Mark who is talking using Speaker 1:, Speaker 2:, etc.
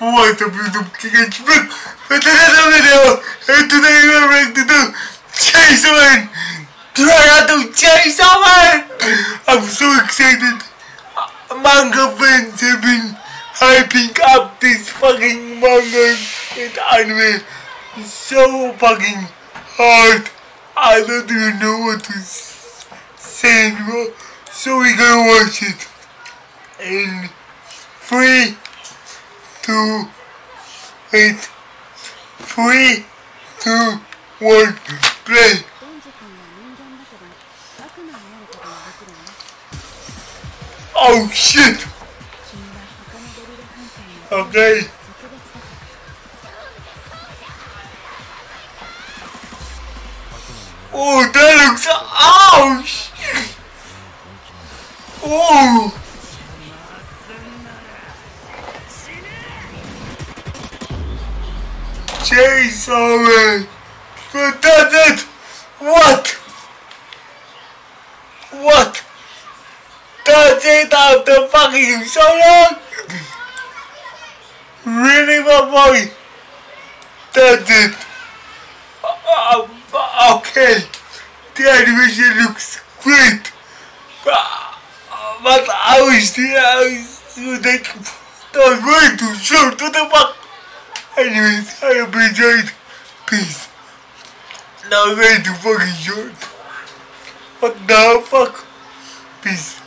Speaker 1: What's up YouTube? Back with another video and today we are going to do Chainsaw Man! Try out to Chainsaw Man! I'm so excited! Manga fans have been hyping up this fucking manga and anime so fucking hard. I don't even know what to say anymore. So we're gonna watch it in three, two, eight, three, two, one, play. Oh shit! Okay. Oh, that looks... Ouch! Oh! Chainsaw Man! But that's it! What? What? That's it after fucking so long? Really, my boy? That's it. Uh, uh, okay. The animation looks great. Uh, but I was I was like, was way to short. to the fuck? Anyways, I hope you enjoyed. Peace. That was way too fucking short. What the fuck? Peace.